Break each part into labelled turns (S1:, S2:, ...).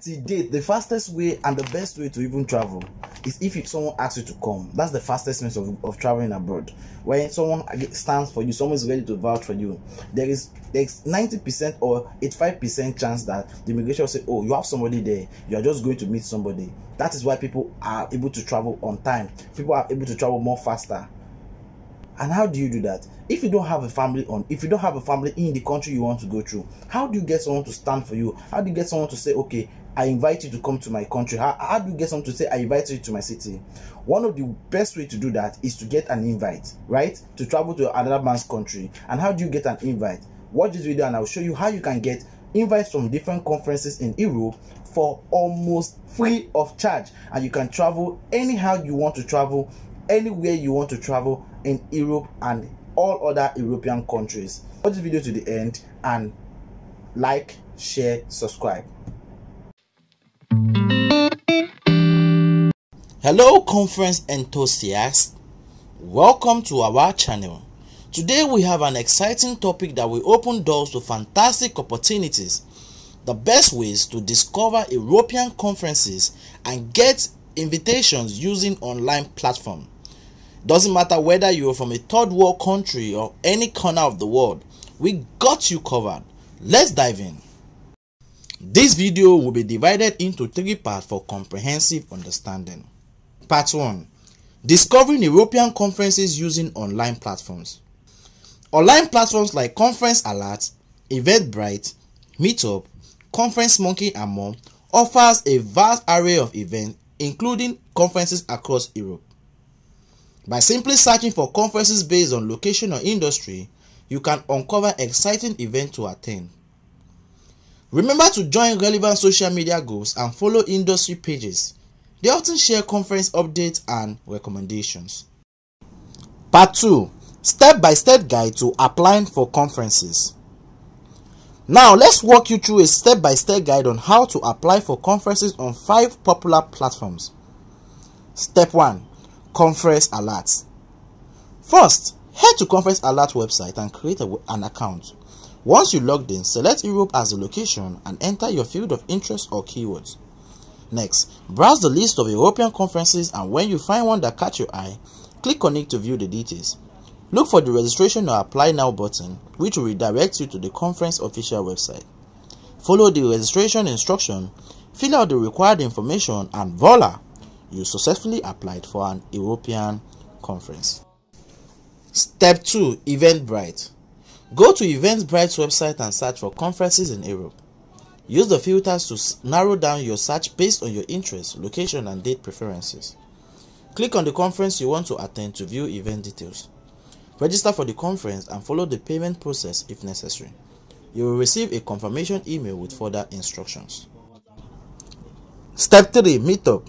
S1: till date the fastest way and the best way to even travel is if someone asks you to come. That's the fastest means of, of traveling abroad. When someone stands for you someone is ready to vouch for you there is there's 90 percent or 85 percent chance that the immigration will say oh you have somebody there. You are just going to meet somebody. That is why people are able to travel on time. People are able to travel more faster and how do you do that if you don't have a family on if you don't have a family in the country you want to go through how do you get someone to stand for you how do you get someone to say okay I invite you to come to my country. How, how do you get someone to say I invite you to my city? One of the best way to do that is to get an invite, right? To travel to another man's country. And how do you get an invite? Watch this video and I'll show you how you can get invites from different conferences in Europe for almost free of charge. And you can travel anyhow you want to travel, anywhere you want to travel in Europe and all other European countries. Watch this video to the end and like, share, subscribe. Hello, conference enthusiasts. Welcome to our channel. Today we have an exciting topic that will open doors to fantastic opportunities. The best ways to discover European conferences and get invitations using online platform. Doesn't matter whether you're from a third world country or any corner of the world, we got you covered. Let's dive in. This video will be divided into three parts for comprehensive understanding. Part 1 Discovering European conferences using online platforms. Online platforms like Conference Alert, Eventbrite, Meetup, Conference Monkey, and more offers a vast array of events, including conferences across Europe. By simply searching for conferences based on location or industry, you can uncover exciting events to attend. Remember to join relevant social media groups and follow industry pages they often share conference updates and recommendations. Part 2 Step by step guide to applying for conferences. Now, let's walk you through a step by step guide on how to apply for conferences on five popular platforms. Step 1 Conference Alerts. First, head to Conference Alert website and create a, an account. Once you logged in, select Europe as a location and enter your field of interest or keywords. Next, browse the list of European conferences and when you find one that catch your eye, click on it to view the details. Look for the registration or apply now button which will redirect you to the conference official website. Follow the registration instruction, fill out the required information and voila! You successfully applied for an European conference. Step 2 Eventbrite Go to Eventbrite's website and search for conferences in Europe. Use the filters to narrow down your search based on your interests, location, and date preferences. Click on the conference you want to attend to view event details. Register for the conference and follow the payment process if necessary. You will receive a confirmation email with further instructions. Step 3 Meetup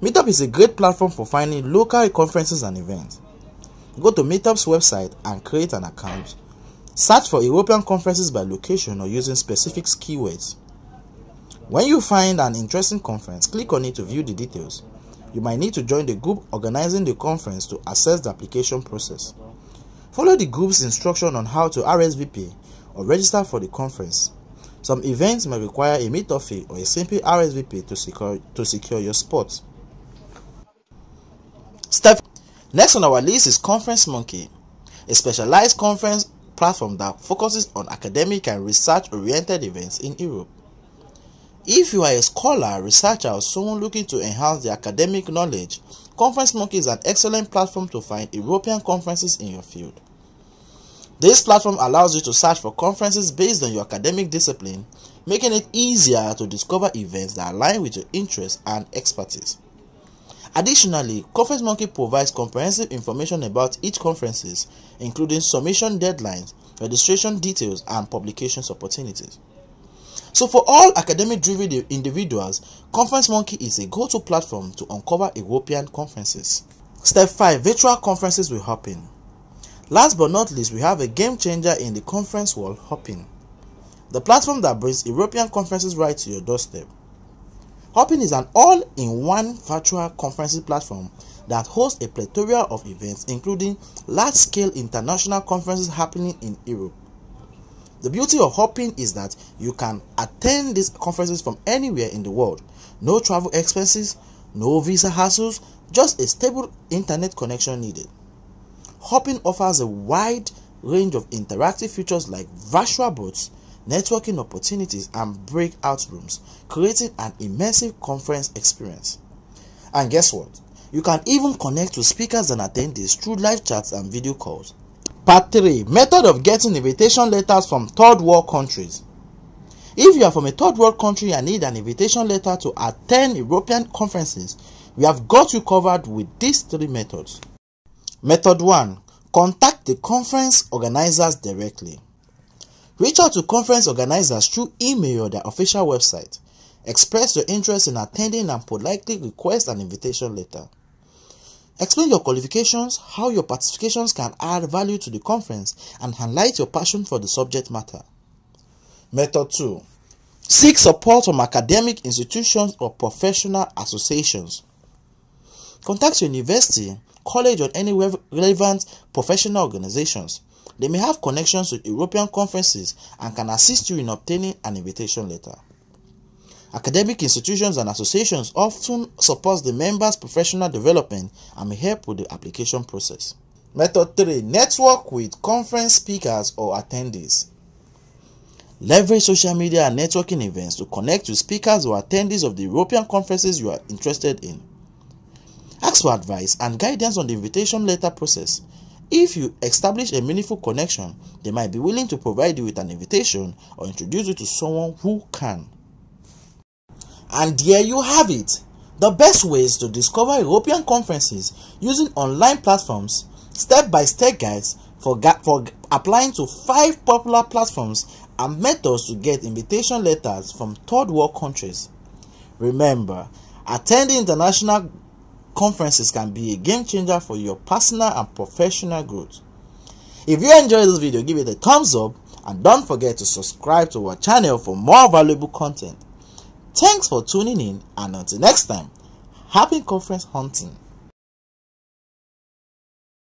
S1: Meetup is a great platform for finding local conferences and events. Go to Meetup's website and create an account Search for European conferences by location or using specific keywords. When you find an interesting conference, click on it to view the details. You might need to join the group organizing the conference to access the application process. Follow the group's instruction on how to RSVP or register for the conference. Some events may require a meetup fee or a simple RSVP to secure, to secure your spot. Step Next on our list is Conference Monkey, a specialized conference platform that focuses on academic and research oriented events in Europe. If you are a scholar, researcher, or someone looking to enhance their academic knowledge, Conference Monkey is an excellent platform to find European conferences in your field. This platform allows you to search for conferences based on your academic discipline, making it easier to discover events that align with your interests and expertise. Additionally, Conference Monkey provides comprehensive information about each conferences, including submission deadlines, registration details, and publications opportunities. So for all academic-driven individuals, Conference Monkey is a go-to platform to uncover European conferences. Step 5. Virtual conferences with Hopin. Last but not least, we have a game changer in the conference world, Hopin. The platform that brings European conferences right to your doorstep. Hopin is an all-in-one virtual conferencing platform that hosts a plethora of events including large-scale international conferences happening in Europe. The beauty of Hopin is that you can attend these conferences from anywhere in the world. No travel expenses, no visa hassles, just a stable internet connection needed. Hopin offers a wide range of interactive features like virtual booths, networking opportunities, and breakout rooms, creating an immersive conference experience. And guess what? You can even connect to speakers and attendees through live chats and video calls. Part 3 Method of getting invitation letters from third world countries. If you are from a third world country and need an invitation letter to attend European conferences, we have got you covered with these three methods. Method 1 Contact the conference organizers directly. Reach out to conference organizers through email or their official website. Express your interest in attending and politely request an invitation letter. Explain your qualifications, how your participations can add value to the conference, and highlight your passion for the subject matter. Method 2. Seek support from academic institutions or professional associations. Contact your university, college, or any relevant professional organizations. They may have connections with European conferences and can assist you in obtaining an invitation letter. Academic institutions and associations often support the members' professional development and may help with the application process. Method 3. Network with conference speakers or attendees. Leverage social media and networking events to connect with speakers or attendees of the European conferences you are interested in. Ask for advice and guidance on the invitation letter process. If you establish a meaningful connection, they might be willing to provide you with an invitation or introduce you to someone who can. And there you have it. The best ways to discover European conferences using online platforms, step-by-step guides for, for applying to five popular platforms and methods to get invitation letters from third world countries. Remember, attending international conferences can be a game changer for your personal and professional growth. If you enjoyed this video, give it a thumbs up and don't forget to subscribe to our channel for more valuable content. Thanks for tuning in and until next time, happy conference hunting.